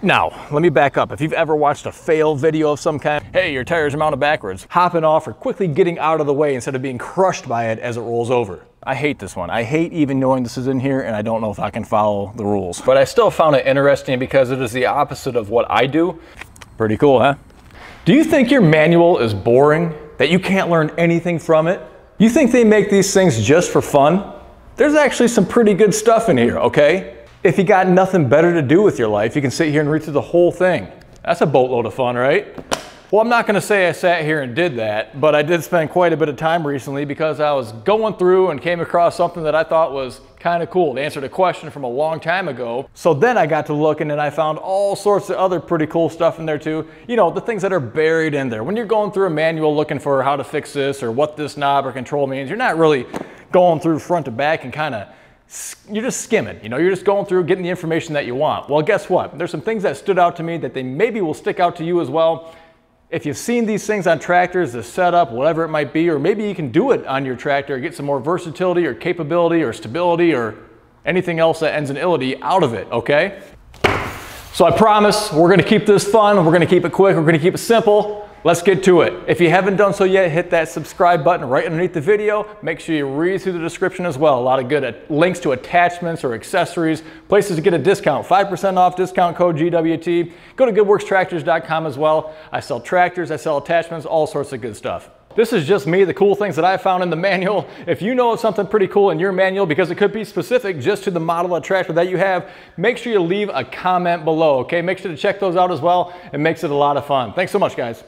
Now, let me back up. If you've ever watched a fail video of some kind, hey, your tires are mounted backwards, hopping off or quickly getting out of the way instead of being crushed by it as it rolls over. I hate this one. I hate even knowing this is in here and I don't know if I can follow the rules. But I still found it interesting because it is the opposite of what I do. Pretty cool, huh? Do you think your manual is boring? That you can't learn anything from it? You think they make these things just for fun? There's actually some pretty good stuff in here, okay? If you got nothing better to do with your life, you can sit here and read through the whole thing. That's a boatload of fun, right? Well, I'm not going to say I sat here and did that, but I did spend quite a bit of time recently because I was going through and came across something that I thought was kind of cool. It answered a question from a long time ago. So then I got to looking and I found all sorts of other pretty cool stuff in there too. You know, the things that are buried in there. When you're going through a manual looking for how to fix this or what this knob or control means, you're not really going through front to back and kind of you're just skimming, you know, you're just going through getting the information that you want. Well, guess what? There's some things that stood out to me that they maybe will stick out to you as well. If you've seen these things on tractors, the setup, whatever it might be, or maybe you can do it on your tractor, get some more versatility or capability or stability or anything else that ends in ility out of it, okay? So I promise we're gonna keep this fun, we're gonna keep it quick, we're gonna keep it simple. Let's get to it. If you haven't done so yet, hit that subscribe button right underneath the video. Make sure you read through the description as well. A lot of good links to attachments or accessories, places to get a discount, 5% off discount code GWT. Go to goodworkstractors.com as well. I sell tractors, I sell attachments, all sorts of good stuff. This is just me, the cool things that I found in the manual. If you know of something pretty cool in your manual, because it could be specific just to the model of tractor that you have, make sure you leave a comment below, okay? Make sure to check those out as well. It makes it a lot of fun. Thanks so much, guys.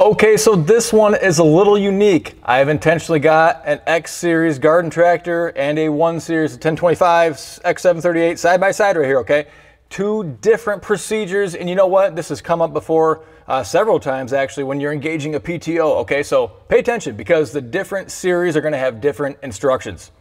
Okay, so this one is a little unique. I have intentionally got an X Series garden tractor and a 1 Series 1025 X738 side by side right here, okay? Two different procedures, and you know what? This has come up before uh, several times actually when you're engaging a PTO, okay? So pay attention because the different series are gonna have different instructions.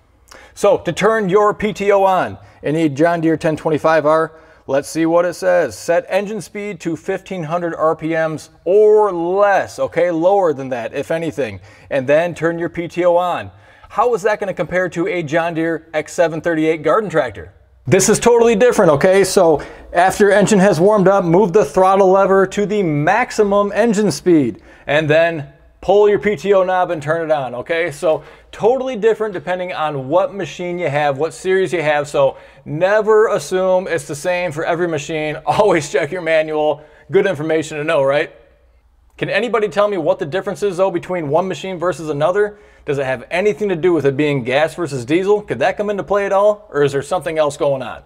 So to turn your PTO on, you need John Deere 1025R, Let's see what it says. Set engine speed to 1500 RPMs or less, okay? Lower than that, if anything. And then turn your PTO on. How is that gonna compare to a John Deere X738 garden tractor? This is totally different, okay? So after engine has warmed up, move the throttle lever to the maximum engine speed and then pull your PTO knob and turn it on, okay? So totally different depending on what machine you have, what series you have. So never assume it's the same for every machine. Always check your manual. Good information to know, right? Can anybody tell me what the difference is though between one machine versus another? Does it have anything to do with it being gas versus diesel? Could that come into play at all? Or is there something else going on?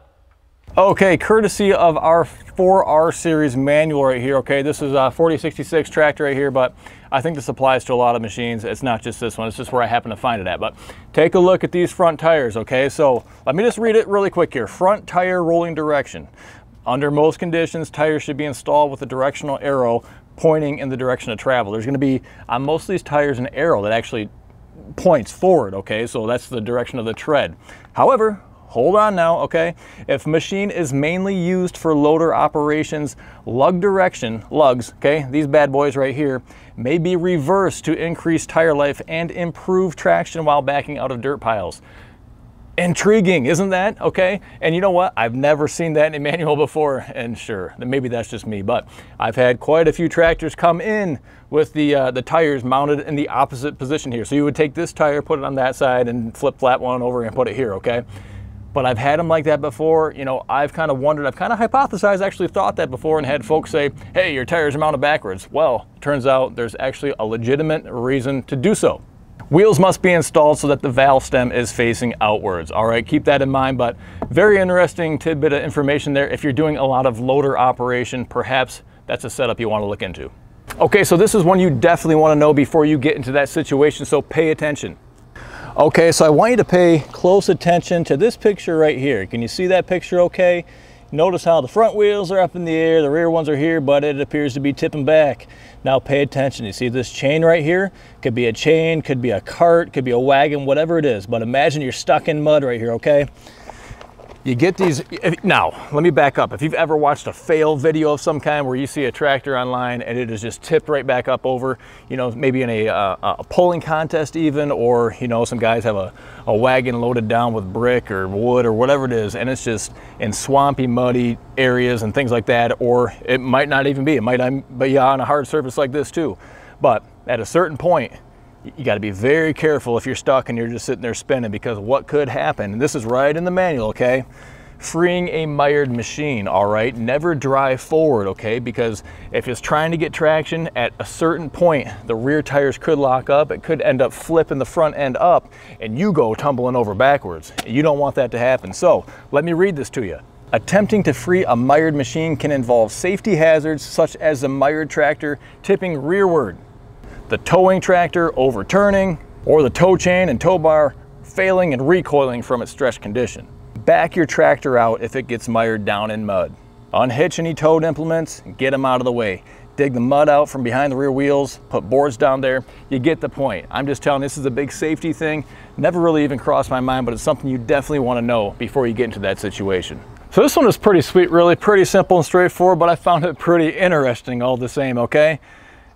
Okay, courtesy of our 4R series manual right here, okay, this is a 4066 tractor right here, but I think this applies to a lot of machines. It's not just this one, it's just where I happen to find it at. But take a look at these front tires, okay? So let me just read it really quick here. Front tire rolling direction. Under most conditions, tires should be installed with a directional arrow pointing in the direction of travel. There's gonna be, on most of these tires, an arrow that actually points forward, okay? So that's the direction of the tread. However, hold on now, okay? If machine is mainly used for loader operations, lug direction, lugs, okay, these bad boys right here, may be reversed to increase tire life and improve traction while backing out of dirt piles. Intriguing, isn't that? Okay. And you know what? I've never seen that in a manual before. And sure, maybe that's just me, but I've had quite a few tractors come in with the, uh, the tires mounted in the opposite position here. So you would take this tire, put it on that side and flip flat one over and put it here, okay? But I've had them like that before. You know, I've kind of wondered, I've kind of hypothesized, actually thought that before and had folks say, hey, your tires are mounted backwards. Well, turns out there's actually a legitimate reason to do so. Wheels must be installed so that the valve stem is facing outwards. All right, keep that in mind, but very interesting tidbit of information there. If you're doing a lot of loader operation, perhaps that's a setup you wanna look into. Okay, so this is one you definitely wanna know before you get into that situation, so pay attention. Okay, so I want you to pay close attention to this picture right here. Can you see that picture okay? Notice how the front wheels are up in the air, the rear ones are here, but it appears to be tipping back. Now pay attention, you see this chain right here? Could be a chain, could be a cart, could be a wagon, whatever it is, but imagine you're stuck in mud right here, okay? You get these, now, let me back up. If you've ever watched a fail video of some kind where you see a tractor online and it is just tipped right back up over, you know, maybe in a, uh, a pulling contest even, or, you know, some guys have a, a wagon loaded down with brick or wood or whatever it is, and it's just in swampy, muddy areas and things like that, or it might not even be. It might be on a hard surface like this too. But at a certain point, you got to be very careful if you're stuck and you're just sitting there spinning because what could happen, and this is right in the manual, okay? Freeing a mired machine, all right? Never drive forward, okay? Because if it's trying to get traction at a certain point, the rear tires could lock up. It could end up flipping the front end up and you go tumbling over backwards. You don't want that to happen. So let me read this to you. Attempting to free a mired machine can involve safety hazards such as the mired tractor tipping rearward the towing tractor overturning, or the tow chain and tow bar failing and recoiling from its stretched condition. Back your tractor out if it gets mired down in mud. Unhitch any towed implements and get them out of the way. Dig the mud out from behind the rear wheels, put boards down there. You get the point. I'm just telling this is a big safety thing. Never really even crossed my mind, but it's something you definitely want to know before you get into that situation. So this one is pretty sweet, really pretty simple and straightforward, but I found it pretty interesting all the same, okay?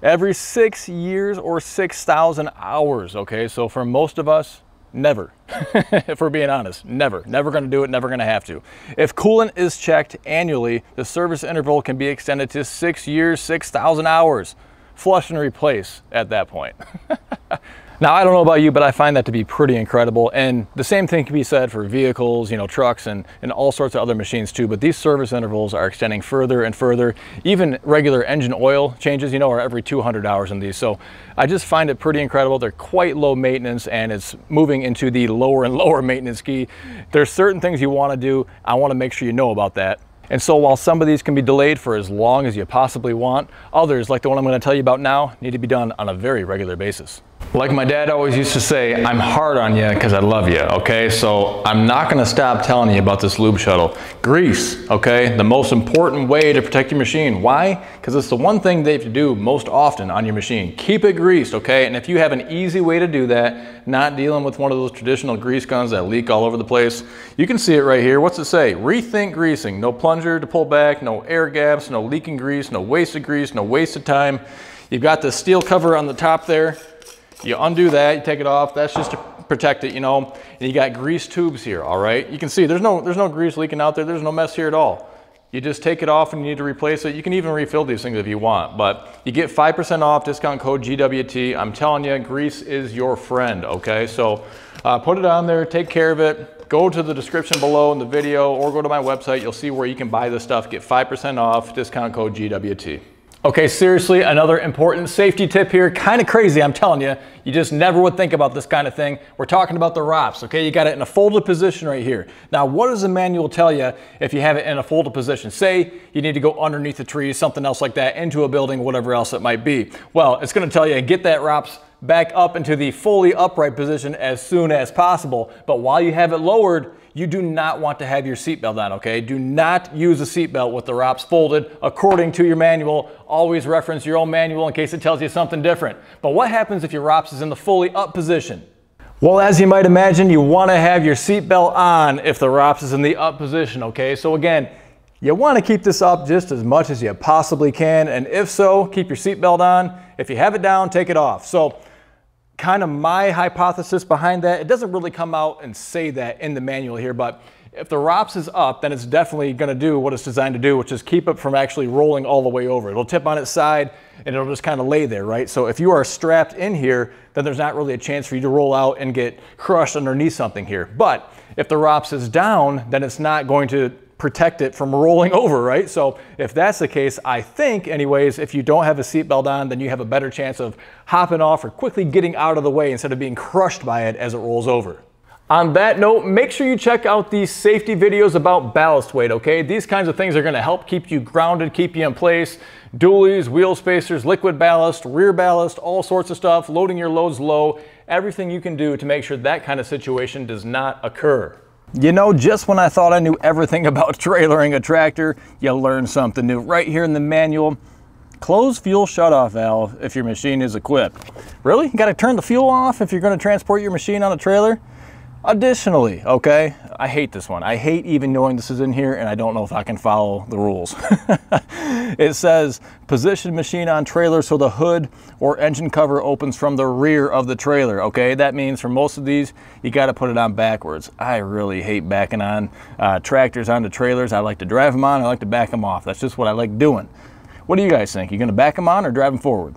Every six years or 6,000 hours, okay? So for most of us, never, if we're being honest, never, never gonna do it, never gonna have to. If coolant is checked annually, the service interval can be extended to six years, 6,000 hours. Flush and replace at that point. Now, I don't know about you, but I find that to be pretty incredible. And the same thing can be said for vehicles, you know, trucks and, and all sorts of other machines too. But these service intervals are extending further and further. Even regular engine oil changes, you know, are every 200 hours in these. So I just find it pretty incredible. They're quite low maintenance and it's moving into the lower and lower maintenance key. There's certain things you want to do. I want to make sure you know about that. And so while some of these can be delayed for as long as you possibly want, others, like the one I'm going to tell you about now, need to be done on a very regular basis. Like my dad always used to say, I'm hard on you because I love you, okay? So I'm not gonna stop telling you about this lube shuttle. Grease, okay? The most important way to protect your machine. Why? Because it's the one thing they have to do most often on your machine. Keep it greased, okay? And if you have an easy way to do that, not dealing with one of those traditional grease guns that leak all over the place, you can see it right here. What's it say? Rethink greasing. No plunger to pull back, no air gaps, no leaking grease, no wasted grease, no wasted time. You've got the steel cover on the top there you undo that, you take it off. That's just to protect it, you know. And you got grease tubes here, all right? You can see there's no, there's no grease leaking out there. There's no mess here at all. You just take it off and you need to replace it. You can even refill these things if you want, but you get 5% off discount code GWT. I'm telling you, grease is your friend, okay? So uh, put it on there, take care of it. Go to the description below in the video or go to my website. You'll see where you can buy this stuff. Get 5% off, discount code GWT. Okay, seriously, another important safety tip here. Kind of crazy, I'm telling you. You just never would think about this kind of thing. We're talking about the ROPS, okay? You got it in a folded position right here. Now, what does the manual tell you if you have it in a folded position? Say you need to go underneath the tree, something else like that, into a building, whatever else it might be. Well, it's gonna tell you, get that ROPS back up into the fully upright position as soon as possible. But while you have it lowered, you do not want to have your seatbelt on, okay? Do not use a seatbelt with the ROPS folded according to your manual. Always reference your own manual in case it tells you something different. But what happens if your ROPS is in the fully up position? Well, as you might imagine, you want to have your seatbelt on if the ROPS is in the up position, okay? So again, you want to keep this up just as much as you possibly can, and if so, keep your seatbelt on. If you have it down, take it off. So kind of my hypothesis behind that. It doesn't really come out and say that in the manual here, but if the ROPS is up, then it's definitely going to do what it's designed to do, which is keep it from actually rolling all the way over. It'll tip on its side and it'll just kind of lay there, right? So if you are strapped in here, then there's not really a chance for you to roll out and get crushed underneath something here. But if the ROPS is down, then it's not going to protect it from rolling over, right? So if that's the case, I think anyways, if you don't have a seatbelt on, then you have a better chance of hopping off or quickly getting out of the way instead of being crushed by it as it rolls over. On that note, make sure you check out these safety videos about ballast weight, okay? These kinds of things are gonna help keep you grounded, keep you in place. Dualies, wheel spacers, liquid ballast, rear ballast, all sorts of stuff, loading your loads low, everything you can do to make sure that kind of situation does not occur. You know, just when I thought I knew everything about trailering a tractor, you learn something new. Right here in the manual, close fuel shutoff valve if your machine is equipped. Really? You gotta turn the fuel off if you're gonna transport your machine on a trailer? Additionally, okay, I hate this one. I hate even knowing this is in here and I don't know if I can follow the rules. it says position machine on trailer so the hood or engine cover opens from the rear of the trailer, okay? That means for most of these, you gotta put it on backwards. I really hate backing on uh, tractors onto trailers. I like to drive them on, I like to back them off. That's just what I like doing. What do you guys think? You gonna back them on or drive them forward?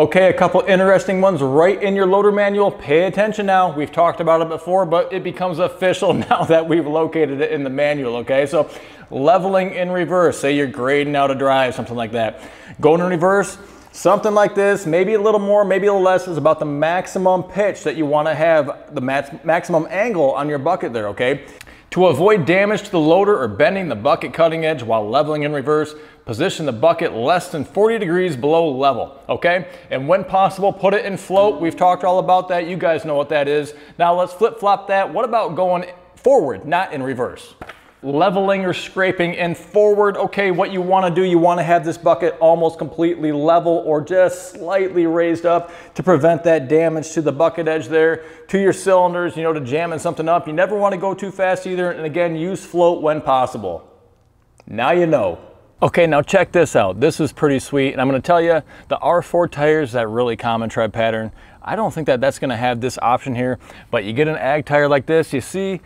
Okay, a couple interesting ones right in your loader manual. Pay attention now. We've talked about it before, but it becomes official now that we've located it in the manual, okay? So leveling in reverse, say you're grading out a drive, something like that. Going in reverse, something like this, maybe a little more, maybe a little less, is about the maximum pitch that you wanna have, the maximum angle on your bucket there, okay? To avoid damage to the loader or bending the bucket cutting edge while leveling in reverse, position the bucket less than 40 degrees below level, okay? And when possible, put it in float. We've talked all about that. You guys know what that is. Now let's flip flop that. What about going forward, not in reverse? Leveling or scraping and forward. Okay, what you wanna do, you wanna have this bucket almost completely level or just slightly raised up to prevent that damage to the bucket edge there, to your cylinders, you know, to jamming something up. You never wanna go too fast either. And again, use float when possible. Now you know. Okay, now check this out. This is pretty sweet. And I'm gonna tell you, the R4 tires, that really common tread pattern, I don't think that that's gonna have this option here, but you get an ag tire like this, you see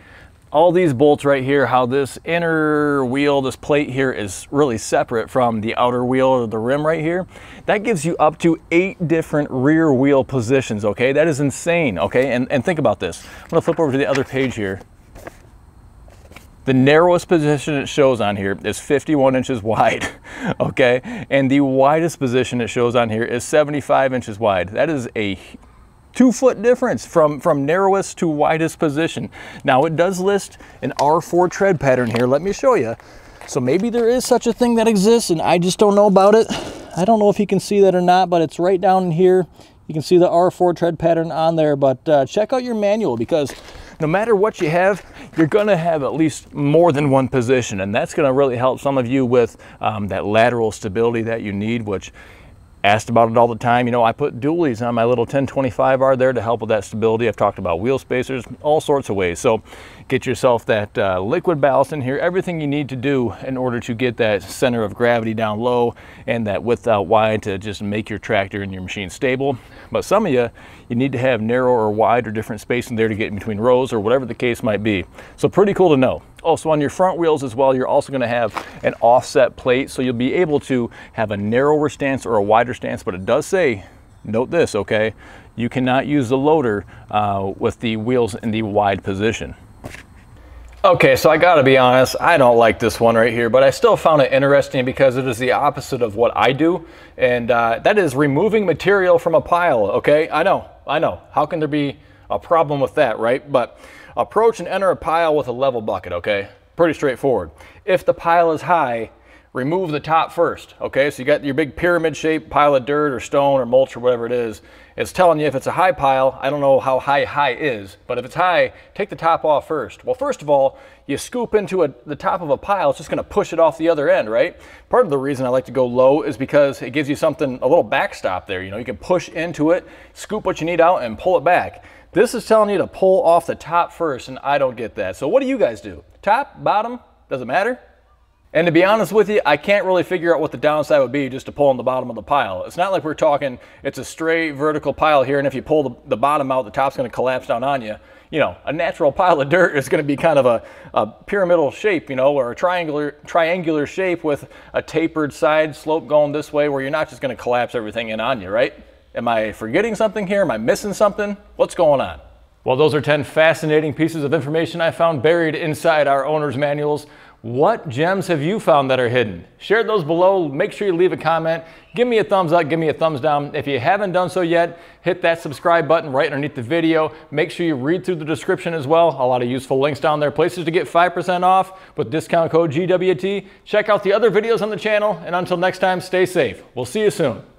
all these bolts right here, how this inner wheel, this plate here is really separate from the outer wheel or the rim right here. That gives you up to eight different rear wheel positions, okay? That is insane, okay? And, and think about this. I'm gonna flip over to the other page here. The narrowest position it shows on here is 51 inches wide, okay? And the widest position it shows on here is 75 inches wide. That is a two foot difference from, from narrowest to widest position. Now it does list an R4 tread pattern here. Let me show you. So maybe there is such a thing that exists and I just don't know about it. I don't know if you can see that or not, but it's right down here. You can see the R4 tread pattern on there, but uh, check out your manual because no matter what you have, you're gonna have at least more than one position. And that's gonna really help some of you with um, that lateral stability that you need, which asked about it all the time. You know, I put dualies on my little 1025R there to help with that stability. I've talked about wheel spacers, all sorts of ways. So get yourself that uh, liquid ballast in here, everything you need to do in order to get that center of gravity down low and that width out wide to just make your tractor and your machine stable. But some of you, you need to have narrow or wide or different spacing there to get in between rows or whatever the case might be. So pretty cool to know. Also on your front wheels as well, you're also gonna have an offset plate, so you'll be able to have a narrower stance or a wider stance, but it does say, note this, okay? You cannot use the loader uh, with the wheels in the wide position. Okay, so I gotta be honest, I don't like this one right here, but I still found it interesting because it is the opposite of what I do, and uh, that is removing material from a pile, okay? I know, I know. How can there be a problem with that, right? But Approach and enter a pile with a level bucket, okay? Pretty straightforward. If the pile is high, remove the top first, okay? So you got your big pyramid shaped pile of dirt or stone or mulch or whatever it is. It's telling you if it's a high pile, I don't know how high high is, but if it's high, take the top off first. Well, first of all, you scoop into a, the top of a pile, it's just gonna push it off the other end, right? Part of the reason I like to go low is because it gives you something, a little backstop there. You know, you can push into it, scoop what you need out and pull it back. This is telling you to pull off the top first, and I don't get that. So what do you guys do? Top, bottom, does it matter? And to be honest with you, I can't really figure out what the downside would be just to pull on the bottom of the pile. It's not like we're talking, it's a straight vertical pile here, and if you pull the, the bottom out, the top's gonna collapse down on you. You know, a natural pile of dirt is gonna be kind of a, a pyramidal shape, you know, or a triangular, triangular shape with a tapered side slope going this way where you're not just gonna collapse everything in on you, right? Am I forgetting something here? Am I missing something? What's going on? Well, those are 10 fascinating pieces of information I found buried inside our owner's manuals. What gems have you found that are hidden? Share those below. Make sure you leave a comment. Give me a thumbs up, give me a thumbs down. If you haven't done so yet, hit that subscribe button right underneath the video. Make sure you read through the description as well. A lot of useful links down there, places to get 5% off with discount code GWT. Check out the other videos on the channel, and until next time, stay safe. We'll see you soon.